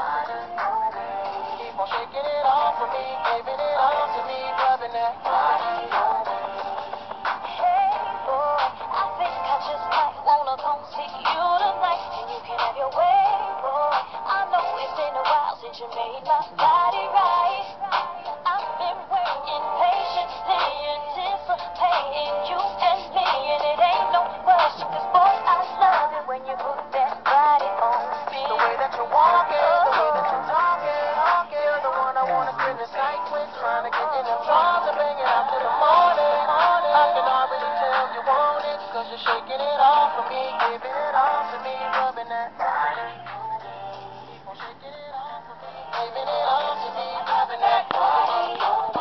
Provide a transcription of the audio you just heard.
Keep on it off for me, it all to me. Hey boy, I think I just might wanna come see you tonight, and you can have your way, boy. I know it's been a while since you made my body right. shaking it off for me, giving it all to me, rubbing that. Keep on shaking it off for me, giving it